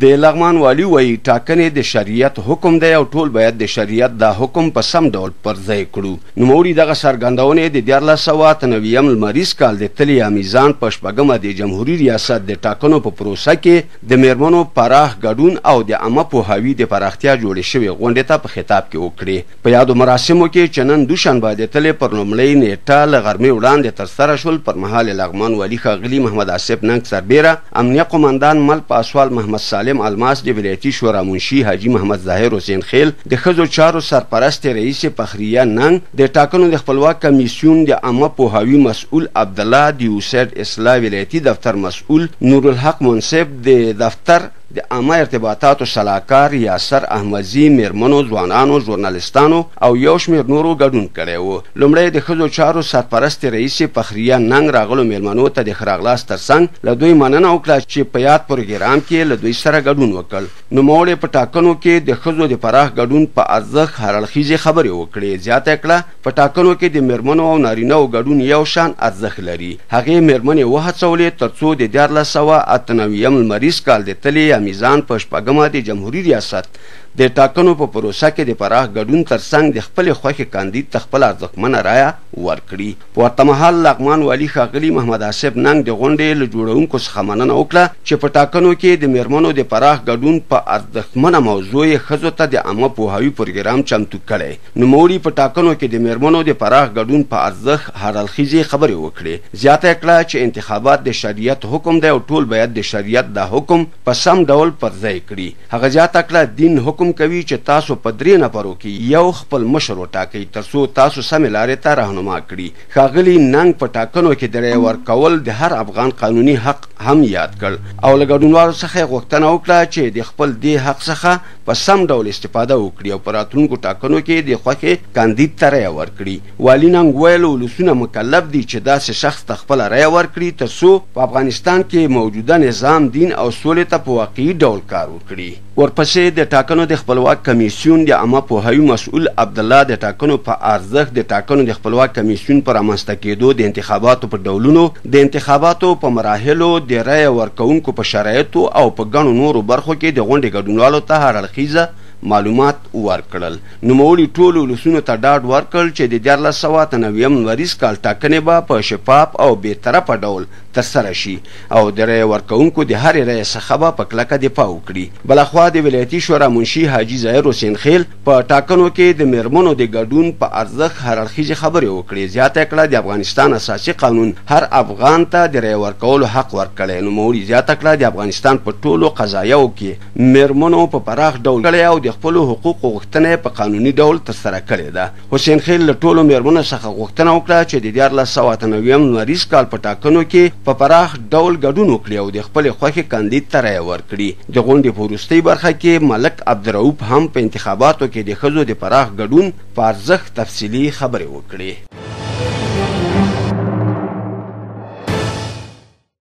د لغمان والی وایي ټاکنې د شریعت حکم دی او ټول باید د شریعت دا حکم په سم ډول پر ځای کړو نوموړي دغه څرګندونې د دیارلس سوه اته نویم لمریز کال د تلې امیزان په شپږمه د جمهوري ریاست د ټاکنو په پروسه کې د میرمنو پراخ ګډون او د عامه پوهاوي د پراختیا جوړې شوې غونډې ته په خطاب کې وکړې په یادو مراسمو کې چې نن دوشنبه د تلې پر لومړۍ نېټه له غرمې وړاندې ترسره شول، پر مهال یې لغمان والي ښاغلي محمد آصف ننګ سربېره، امنیه قوماندان مل پاسوال محمد سالم الماس، د ولایتي شورا منشي حاجي محمد ظاهر حسېن خېل، د ښځو چارو سرپرستې رئیسې فخریه ننګ، د ټاکنو د خپلواک کمېسیون د عامه پوهاوي مسؤل عبدالله، د یوسېډ اصلاح ولایتي دفتر مسؤل نورالحق منصف، د دفتر. د عامه ارتباطاتو سلاکار یاسر احمدزي مېرمنو، ځوانانو، ژورنالېستانو او یو شمېر نورو ګډون کړی و. لومړی د ښځو چارو سرپرستې رئیسې فخریه ننګ راغلو مېلمنو ته د ښه راغلاست تر څنګ له دوی مننه وکړه چې په یاد پروګرام کې یې له دوی سره ګډون وکړ. نوموړې په ټاکنو کې د ښځو د پراخ ګډون په ارزښت هراړخیزې خبرې وکړې، زیاته یې کړه، په ټاکنو کې د مېرمنو او نارینه وو ګډون یو شان ارزښت لري. هغې مېرمنې وهڅولې تر څو د دیارلس سوه اته نوي م لمریز کال د تلې یا میزان په شپږمه د جمهوري ریاست د ټاکنو په پروسه کې د پراخ ګډون تر څنګ د خپلې خوښې کاندید ته خپله ارزښتمنه رایه ورکړي. په ورته مهال لغمان والي ښاغلي محمد آصف ننګ د غونډې له جوړونکو څخه مننه وکړه چې په ټاکنو کې د مېرمنو د پراخ ګډون په ارزښتمنه موضوع یې ښځو ته د عامه پوهاوي پروګرام چمتو کړی. نوموړي په ټاکنو کې د مېرمنو د پراخ ګډون په ارزښت هر اړخیزې خبرې وکړې. زیاته یې کړه چې انتخابات د شریعت حکم دی او ټول باید د شریعت دا حکم په سم ډول پر ځای کړي. هغه زیاته کړه، دین حکم کوي چې تاسو په درې نفرو کې یو خپل مشر وټاکئ تر څو تاسو سمې لارې ته رهنما کړي. ښاغلي ننګ په ټاکنو کې د رایې ورکول د هر افغان قانوني حق هم یاد کړ او له ګډونوالو څخه یې غوښتنه وکړه چې د خپل دې حق څخه په سم ډول استفاده وکړي او په راتلونکو ټاکنو کې د خوښې کاندید ته رایه ورکړي. والي ننګ وویل، ولسونه مکلف دي چې داسې شخص ته خپله رایه ورکړي تر څو په افغانستان کې موجوده نظام، دین او سولې ته په واقعي ډول کار وکړي. ورپسې د ټاکنو د خپلواک کمېسیون د عامه پوهاوي مسؤل عبدالله د ټاکنو په ارزښت، د ټاکنو د خپلواک کمېسیون په رامنځته کېدو، د انتخاباتو په ډولونو، د انتخاباتو په مراحلو، د رایه ورکوونکو په شرایطو او په ګڼو نورو برخو کې د غونډې ګډونوالو ته هر اړخیزه معلومات ورکړل. نوموړي ټولو ولسونو ته ډاډ ورکړ چې د دیارلس سوه اته نوي لمریز کال ټاکنې به په شفاف او بې طرفه ډول ترسره شي او د رایه ورکوونکو د هرې رایې څخه به په کلکه دفاع وکړي. بلخوا د ولایتي شورا منشي حاجي ظاهر حسین خېل، په ټاکنو کې د مېرمنو د ګډون په ارزښت هر اړخیزې خبرې وکړې. زیاته یې کړه، د افغانستان اساسي قانون هر افغان ته د رایې ورکولو حق ورکړی. نوموړي زیاته کړه، د افغانستان په ټولو قضایاو کې مېرمنو په پراخ ډول کړی او د خپلو حقوقو غوښتنه یې په قانوني ډول ترسره کړې ده. حسین خېل له ټولو مېرمنو څخه غوښتنه وکړه چې د دیارلس سوه اته نوېم لمریز کال په ټاکنو کې په پراخ ډول ګډون وکړي او د خپلې خوښې کاندید ته رایه ورکړي. د غونډې په وروستۍ برخه کې ملک عبدالرؤف هم په انتخاباتو کې د ښځو د پراخ ګډون په ارزښت تفصیلي خبرې وکړې.